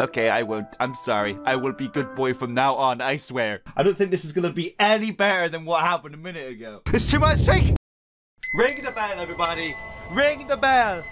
Okay, I won't. I'm sorry. I will be good boy from now on, I swear. I don't think this is gonna be any better than what happened a minute ago. It's too much shake! Ring the bell, everybody! Ring the bell!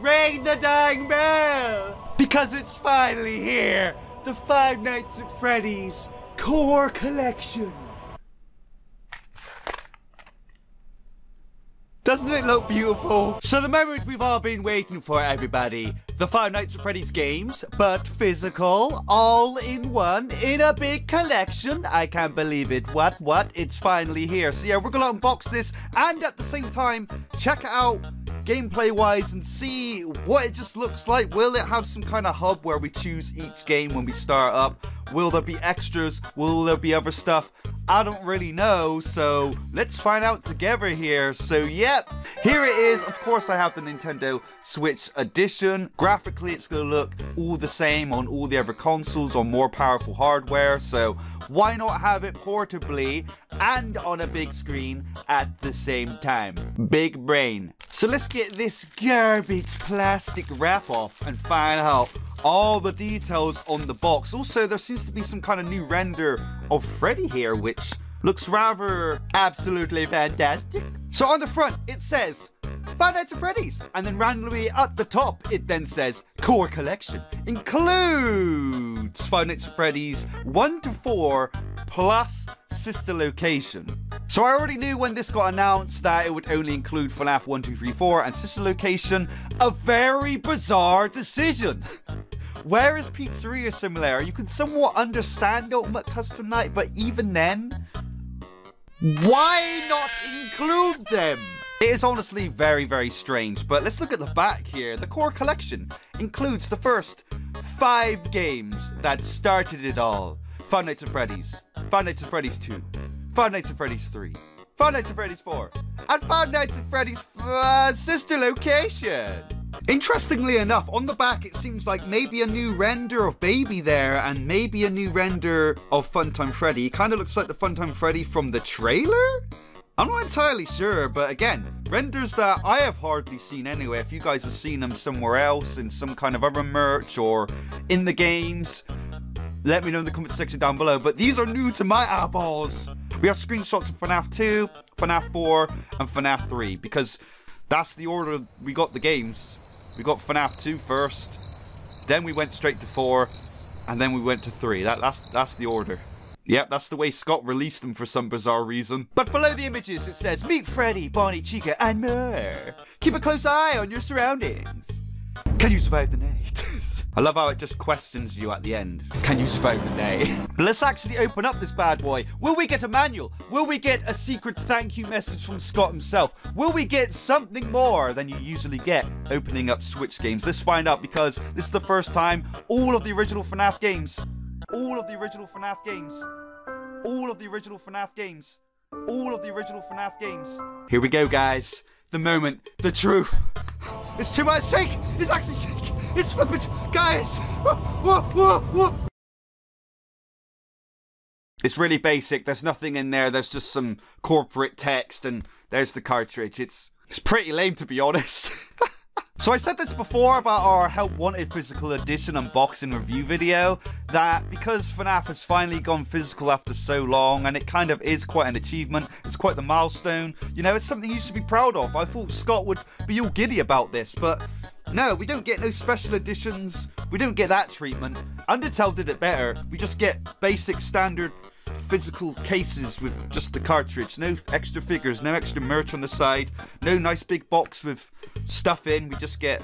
Ring the dang bell! Because it's finally here! The Five Nights at Freddy's Core Collection! Doesn't it look beautiful? So the moment we've all been waiting for, everybody. The Five Nights at Freddy's games, but physical, all in one, in a big collection. I can't believe it. What, what? It's finally here. So yeah, we're gonna unbox this and at the same time, check it out gameplay wise and see what it just looks like. Will it have some kind of hub where we choose each game when we start up? Will there be extras? Will there be other stuff? I don't really know, so let's find out together here. So, yep, here it is. Of course, I have the Nintendo Switch Edition. Graphically, it's to look all the same on all the other consoles on more powerful hardware. So, why not have it portably and on a big screen at the same time? Big brain. So, let's get this garbage plastic wrap off and find out all the details on the box. Also, there seems to be some kind of new render of Freddy here, which looks rather absolutely fantastic. So on the front, it says Five Nights at Freddy's, and then randomly at the top, it then says Core Collection. Includes Five Nights at Freddy's 1 to 4 plus sister location. So I already knew when this got announced that it would only include FNAF 1, 2, 3, 4 and sister location. A very bizarre decision. Whereas Pizzeria Simulator, you can somewhat understand Ultimate Custom Night, but even then, why not include them? It is honestly very, very strange, but let's look at the back here. The core collection includes the first five games that started it all. Five Nights at Freddy's, Five Nights at Freddy's 2, Five Nights at Freddy's 3, Five Nights at Freddy's 4, and Five Nights at Freddy's uh, sister location. Interestingly enough, on the back it seems like maybe a new render of Baby there and maybe a new render of Funtime Freddy. It kind of looks like the Funtime Freddy from the trailer? I'm not entirely sure, but again, renders that I have hardly seen anyway. If you guys have seen them somewhere else in some kind of other merch or in the games, let me know in the comment section down below. But these are new to my eyeballs. We have screenshots of FNAF 2, FNAF 4, and FNAF 3 because that's the order we got the games. We got FNAF 2 first, then we went straight to 4, and then we went to 3. That, that's, that's the order. Yep, that's the way Scott released them for some bizarre reason. But below the images it says, Meet Freddy, Bonnie, Chica, and more. Keep a close eye on your surroundings. Can you survive the night? I love how it just questions you at the end. Can you survive the day? Let's actually open up this bad boy. Will we get a manual? Will we get a secret thank you message from Scott himself? Will we get something more than you usually get opening up Switch games? Let's find out because this is the first time all of the original FNAF games, all of the original FNAF games, all of the original FNAF games, all of the original FNAF games. Here we go, guys. The moment, the truth. It's too much shake. It's actually. It's flipping, guys. It's really basic. There's nothing in there. There's just some corporate text, and there's the cartridge. It's it's pretty lame to be honest. So I said this before about our Help Wanted Physical Edition unboxing review video, that because FNAF has finally gone physical after so long, and it kind of is quite an achievement, it's quite the milestone, you know, it's something you should be proud of. I thought Scott would be all giddy about this, but no, we don't get no special editions, we don't get that treatment. Undertale did it better, we just get basic standard physical cases with just the cartridge. No extra figures, no extra merch on the side, no nice big box with stuff in. We just get.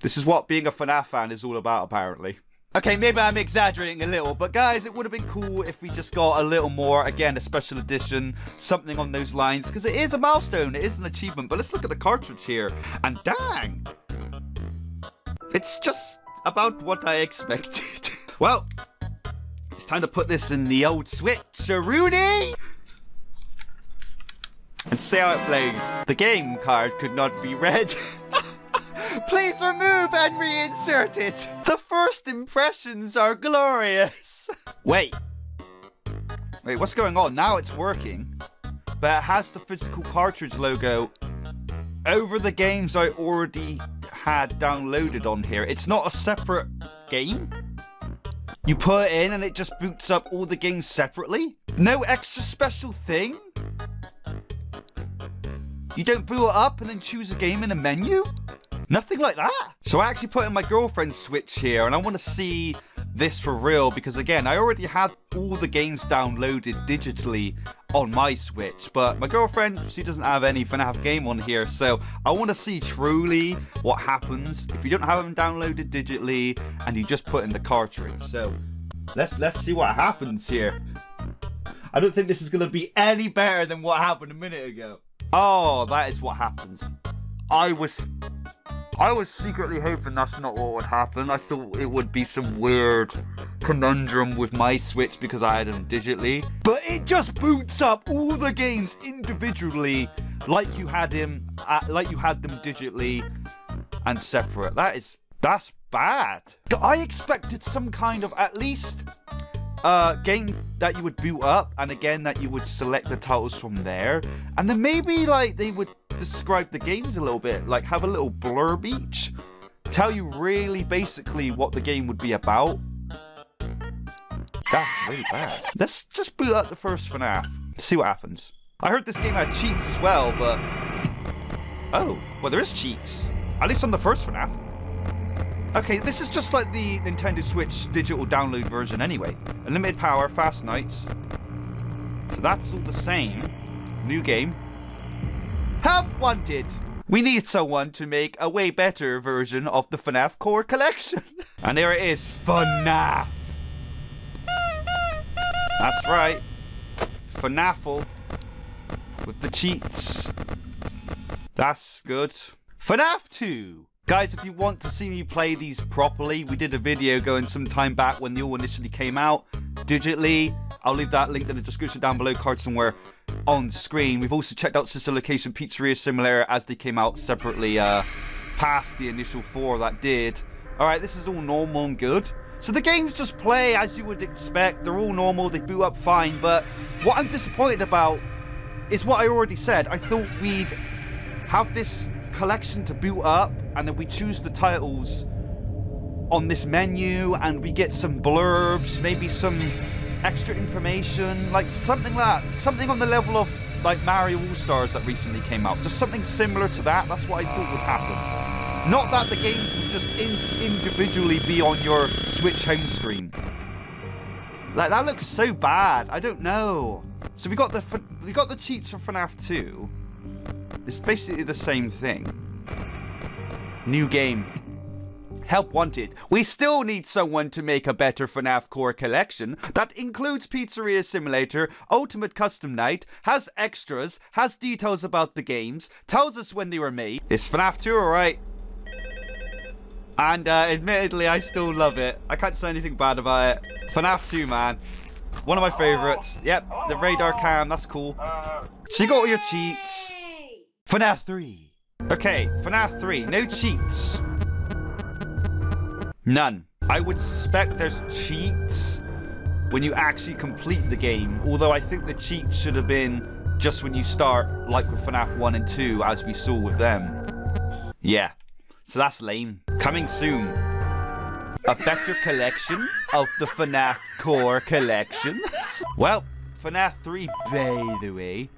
This is what being a FNAF fan is all about, apparently. Okay, maybe I'm exaggerating a little, but guys, it would have been cool if we just got a little more, again, a special edition, something on those lines, because it is a milestone, it is an achievement, but let's look at the cartridge here, and dang! It's just about what I expected. well, it's time to put this in the old switcheroonie and see how it plays. The game card could not be read. Please remove and reinsert it. The first impressions are glorious. Wait. Wait, what's going on? Now it's working. But it has the physical cartridge logo over the games I already had downloaded on here. It's not a separate game? You put it in and it just boots up all the games separately? No extra special thing? You don't boot it up and then choose a game in a menu? Nothing like that. So I actually put in my girlfriend's Switch here and I want to see this for real because again, I already had all the games downloaded digitally on my Switch, but my girlfriend, she doesn't have any FNAF game on here, so I want to see truly what happens if you don't have them downloaded digitally and you just put in the cartridge. So let's let's see what happens here. I don't think this is going to be any better than what happened a minute ago. Oh, that is what happens. I was I was secretly hoping that's not what would happen. I thought it would be some weird conundrum with my Switch because I had them digitally. But it just boots up all the games individually like you had him uh, like you had them digitally and separate. That is that's bad. I expected some kind of at least uh, game that you would boot up, and again that you would select the titles from there, and then maybe like they would describe the games a little bit, like have a little blurb each, tell you really basically what the game would be about. That's really bad. Let's just boot up the first FNAF, see what happens. I heard this game had cheats as well, but oh, well there is cheats, at least on the first FNAF. Okay, this is just like the Nintendo Switch digital download version anyway. Unlimited power, fast nights. So that's all the same. New game. Help wanted! We need someone to make a way better version of the FNAF Core Collection. and there it is, FNAF. That's right. FNAFL. With the cheats. That's good. FNAF 2. Guys, if you want to see me play these properly, we did a video going some time back when they all initially came out, digitally. I'll leave that link in the description down below, card somewhere on screen. We've also checked out Sister Location Pizzeria Simulator as they came out separately uh, past the initial four that did. Alright, this is all normal and good. So the games just play as you would expect. They're all normal, they boot up fine. But what I'm disappointed about is what I already said. I thought we'd have this collection to boot up and then we choose the titles on this menu and we get some blurbs, maybe some extra information, like something like that, something on the level of like Mario All Stars that recently came out. Just something similar to that. That's what I thought would happen. Not that the games would just in individually be on your Switch home screen. Like that looks so bad. I don't know. So we got the we got the cheats for FNAF 2. It's basically the same thing. New game. Help wanted. We still need someone to make a better FNAF Core collection that includes Pizzeria Simulator, Ultimate Custom Night, has extras, has details about the games, tells us when they were made. Is FNAF 2 alright? And uh, admittedly, I still love it. I can't say anything bad about it. FNAF 2, man. One of my favorites. Yep, the radar cam, that's cool. So you got all your cheats. FNAF 3. Okay, FNAF 3. No cheats. None. I would suspect there's cheats when you actually complete the game. Although I think the cheats should have been just when you start, like with FNAF 1 and 2, as we saw with them. Yeah. So that's lame. Coming soon. A better collection of the FNAF Core collection. well, FNAF 3, by the way,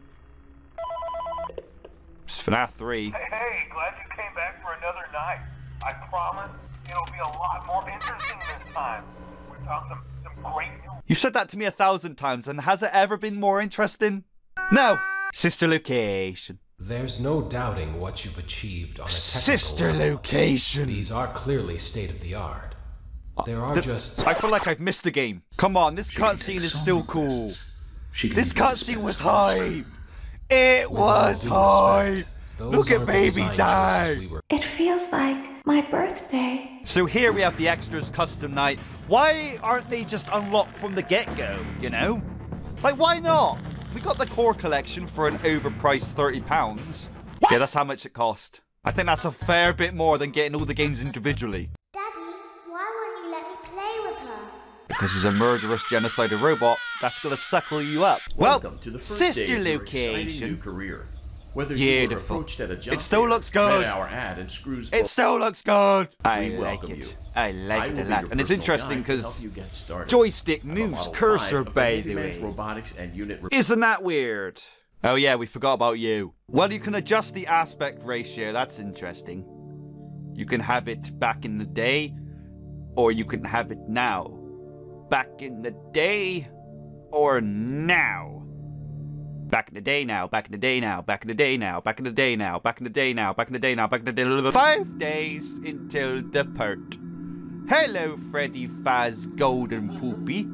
it's FNAF 3. Hey, hey, glad you came back for another night. I promise it'll be a lot more interesting this time. We found some, some great. You said that to me a thousand times, and has it ever been more interesting? No. Sister location. There's no doubting what you've achieved on a technical Sister level. location. These are clearly state of the art. There are Th- just I feel like I've missed the game. Come on, this cutscene is still cool. This cutscene was hype. It was due hype. respect, Look at baby die. we were It feels like my birthday. So here we have the extras custom night. Why aren't they just unlocked from the get-go, you know? Like, why not? We got the core collection for an overpriced £30. Yeah, that's how much it cost. I think that's a fair bit more than getting all the games individually. Daddy, why won't you let me play with her? Because she's a murderous genocidal robot that's gonna suckle you up. Welcome well, to the first sister day of your exciting location. new career. Whether you Beautiful. approached at a jump It still looks good. our ad and screws It still looks good. I We like it. you. I like it will a lot. And it's interesting guide to help because you joystick I moves cursor, 5 by the way. robotics and unit Isn't that weird? Oh yeah, we forgot about you. Well, you can adjust the aspect ratio. That's interesting. You can have it back in the day, or you can have it now. Back in the day, or now. Back in the day now, back in the day now, back in the day now, back in the day now, back in the day now, back in the day now, back in the day now. Five days until the pert. Hello, Freddy Faz Golden Poopy.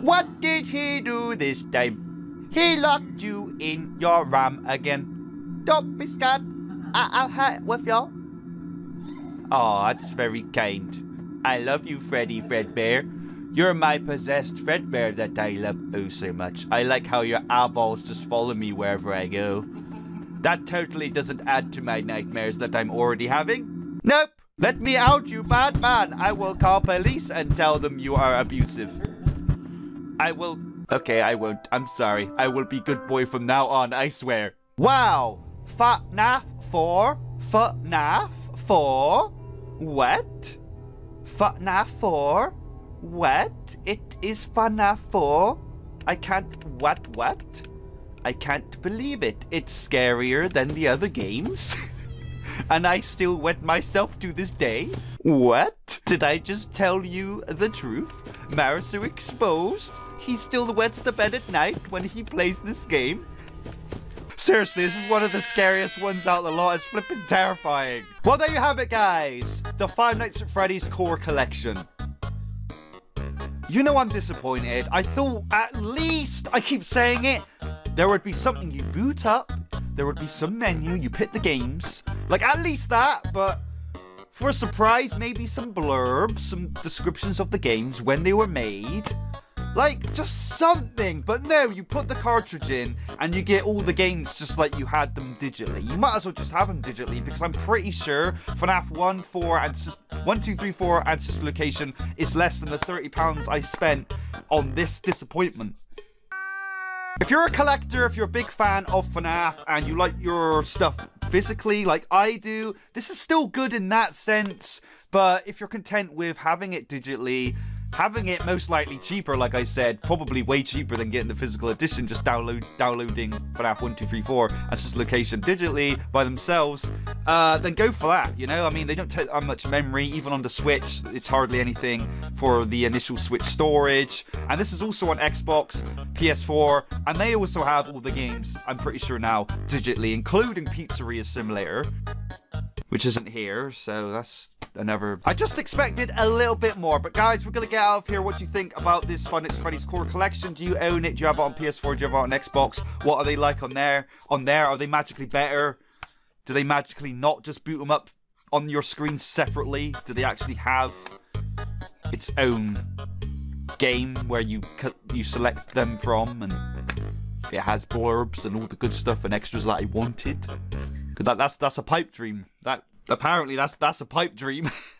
What did he do this time? He locked you in your RAM again. Don't be scared. I- I'll hurt with you. Aw, that's very kind. I love you, Freddy Fredbear. You're my possessed Fredbear that I love oh so much. I like how your eyeballs just follow me wherever I go. That totally doesn't add to my nightmares that I'm already having. Nope. Let me out, you bad man. I will call police and tell them you are abusive. I will. Okay, I won't. I'm sorry. I will be good boy from now on, I swear. Wow! FNAF 4? FNAF 4? What? FNAF 4? What? It is FNAF 4? I can't. What? What? I can't believe it. It's scarier than the other games. and I still wet myself to this day? What? Did I just tell you the truth? Mairusu exposed? He still wets the bed at night when he plays this game? Seriously, this is one of the scariest ones out the lot. It's flipping terrifying. Well, there you have it, guys. The Five Nights at Freddy's Core Collection. You know I'm disappointed. I thought at least, I keep saying it, there would be something you boot up, there would be some menu, you pick the games. Like, at least that, but for a surprise, maybe some blurbs, some descriptions of the games, when they were made. Like, just something. But no, you put the cartridge in and you get all the games just like you had them digitally. You might as well just have them digitally because I'm pretty sure FNAF 1, 4, and Sys- 1, 2, 3, 4 and Sister Location is less than the £30 I spent on this disappointment. If you're a collector, if you're a big fan of FNAF and you like your stuff physically like I do, this is still good in that sense. But if you're content with having it digitally, having it most likely cheaper, like I said, probably way cheaper than getting the physical edition, just download downloading FNAF 1, 2, 3, 4 as just location digitally by themselves, uh, then go for that. You know, I mean, they don't take that much memory, even on the Switch, it's hardly anything for the initial Switch storage. And this is also on Xbox, PS4, and they also have all the games, I'm pretty sure now, digitally, including Pizzeria Simulator which isn't here, so that's another. I just expected a little bit more, but guys, we're gonna get out of here. What do you think about this Fun It's Freddy's Core Collection? Do you own it? Do you have it on PS4? Do you have it on Xbox? What are they like on there? On there, are they magically better? Do they magically not just boot them up on your screen separately? Do they actually have its own game where you you select them from and it has blurbs and all the good stuff and extras that I wanted? That, that's that's a pipe dream. That apparently that's that's a pipe dream.